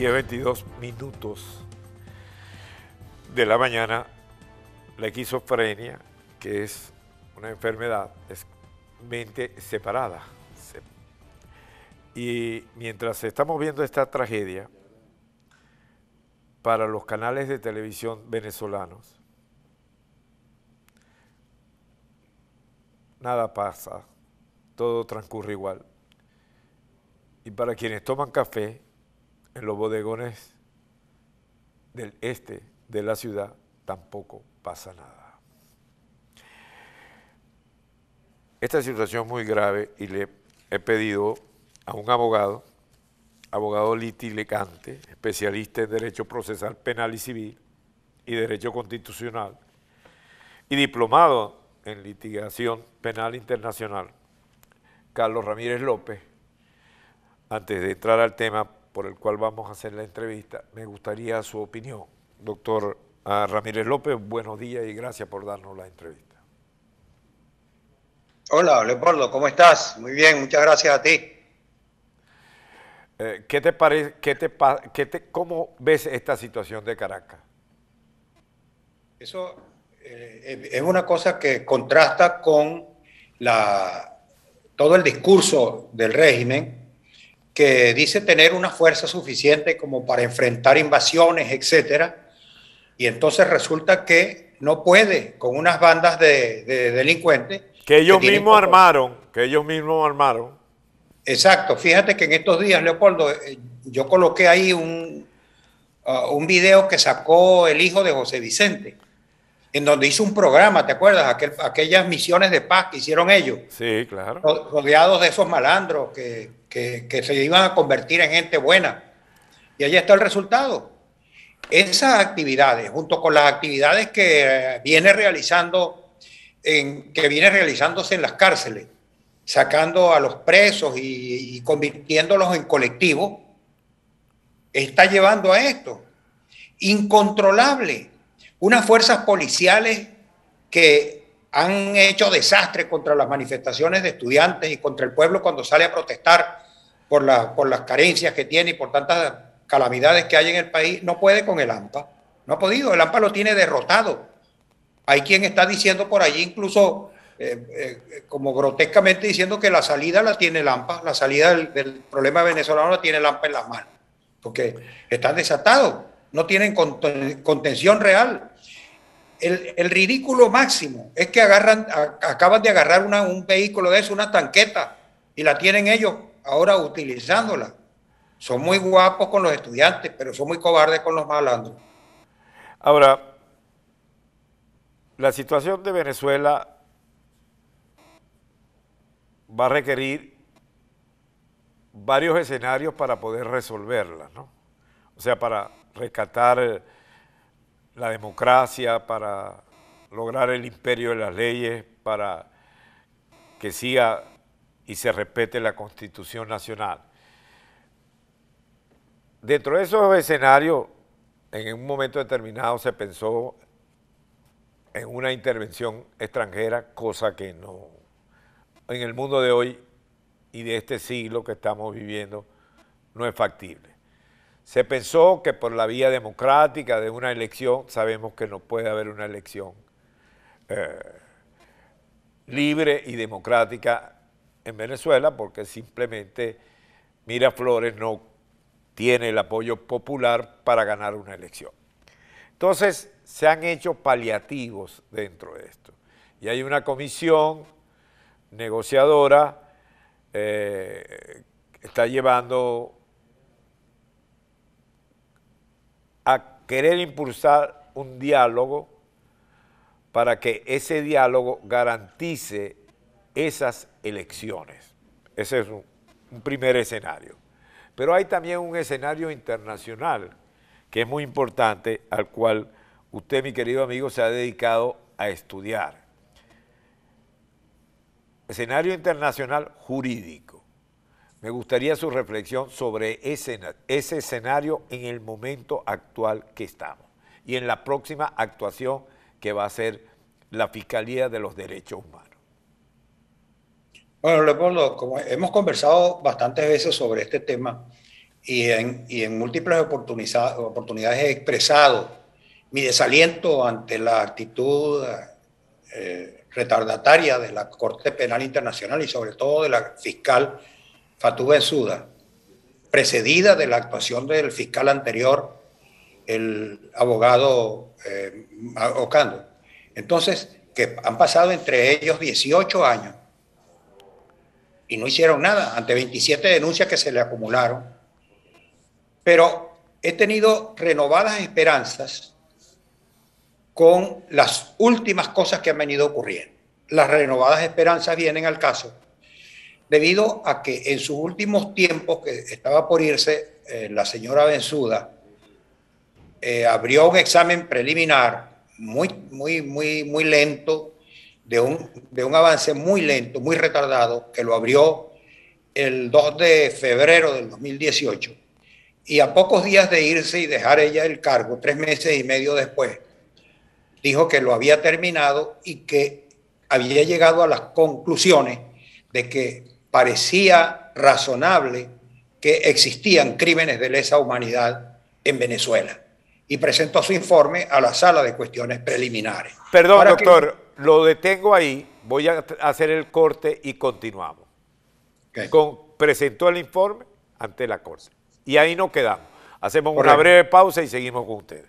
10.22 minutos de la mañana, la esquizofrenia, que es una enfermedad, es mente separada. Y mientras estamos viendo esta tragedia, para los canales de televisión venezolanos, nada pasa, todo transcurre igual. Y para quienes toman café en los bodegones del este de la ciudad, tampoco pasa nada. Esta situación es muy grave y le he pedido a un abogado, abogado litilicante, especialista en Derecho Procesal Penal y Civil y Derecho Constitucional, y diplomado en Litigación Penal Internacional, Carlos Ramírez López, antes de entrar al tema por el cual vamos a hacer la entrevista, me gustaría su opinión. Doctor ah, Ramírez López, buenos días y gracias por darnos la entrevista. Hola, Leopoldo, ¿cómo estás? Muy bien, muchas gracias a ti. Eh, ¿Qué te parece, qué te, qué te, cómo ves esta situación de Caracas? Eso eh, es una cosa que contrasta con la, todo el discurso del régimen que dice tener una fuerza suficiente como para enfrentar invasiones, etcétera, y entonces resulta que no puede con unas bandas de, delincuentes. Que ellos mismos armaron, que ellos mismos armaron. Exacto, fíjate que en estos días, Leopoldo, eh, yo coloqué ahí un, uh, un video que sacó el hijo de José Vicente, en donde hizo un programa, ¿te acuerdas? aquellas misiones de paz que hicieron ellos. Sí, claro. Rodeados de esos malandros que, que, se iban a convertir en gente buena. Y ahí está el resultado. Esas actividades, junto con las actividades que viene realizando, que viene realizándose en las cárceles, sacando a los presos y, y convirtiéndolos en colectivos, está llevando a esto. Incontrolable. Unas fuerzas policiales que han hecho desastre contra las manifestaciones de estudiantes y contra el pueblo cuando sale a protestar por, la, por las carencias que tiene y por tantas calamidades que hay en el país, no puede con el AMPA. No ha podido, el AMPA lo tiene derrotado. Hay quien está diciendo por allí incluso eh, eh, como grotescamente diciendo que la salida la tiene el AMPA, la salida del, problema venezolano la tiene el AMPA en las manos, porque están desatados, no tienen contención real el, ridículo máximo es que agarran, acaban de agarrar un vehículo de eso, una tanqueta, y la tienen ellos ahora utilizándola. Son muy guapos con los estudiantes, pero son muy cobardes con los malandros. Ahora, la situación de Venezuela va a requerir varios escenarios para poder resolverla, ¿no? O sea, para rescatar la democracia, para lograr el imperio de las leyes, para que siga y se respete la Constitución Nacional. Dentro de esos escenarios, en un momento determinado se pensó en una intervención extranjera, cosa que no, en el mundo de hoy y de este siglo que estamos viviendo, no es factible. Se pensó que por la vía democrática de una elección, sabemos que no puede haber una elección eh, libre y democrática en Venezuela porque simplemente Miraflores no tiene el apoyo popular para ganar una elección. Entonces se han hecho paliativos dentro de esto y hay una comisión negociadora eh, que está llevando a querer impulsar un diálogo para que ese diálogo garantice esas elecciones. Ese es un, primer escenario. Pero hay también un escenario internacional que es muy importante, al cual usted, mi querido amigo, se ha dedicado a estudiar. Escenario internacional jurídico. Me gustaría su reflexión sobre ese, ese escenario en el momento actual que estamos y en la próxima actuación que va a ser la Fiscalía de los Derechos Humanos. Bueno, Leopoldo, como hemos conversado bastantes veces sobre este tema, y en, y en múltiples oportunidades he expresado mi desaliento ante la actitud eh, retardataria de la Corte Penal Internacional y sobre todo de la fiscal Fatou Bensouda, precedida de la actuación del fiscal anterior, el abogado eh, Ocando. Entonces, que han pasado entre ellos 18 años y no hicieron nada ante 27 denuncias que se le acumularon. Pero he tenido renovadas esperanzas con las últimas cosas que han venido ocurriendo. Las renovadas esperanzas vienen al caso debido a que en sus últimos tiempos, que estaba por irse eh, la señora Benzuda, eh, abrió un examen preliminar muy, muy, muy, muy lento, de un, de un avance muy lento, muy retardado, que lo abrió el 2 de febrero del 2018. Y a pocos días de irse y dejar ella el cargo, tres meses y medio después, dijo que lo había terminado y que había llegado a las conclusiones de que parecía razonable que existían crímenes de lesa humanidad en Venezuela y presentó su informe a la sala de cuestiones preliminares. Perdón, doctor, lo detengo ahí, voy a hacer el corte y continuamos. Con, presentó el informe ante la Corte y ahí nos quedamos. Hacemos una breve pausa y seguimos con ustedes.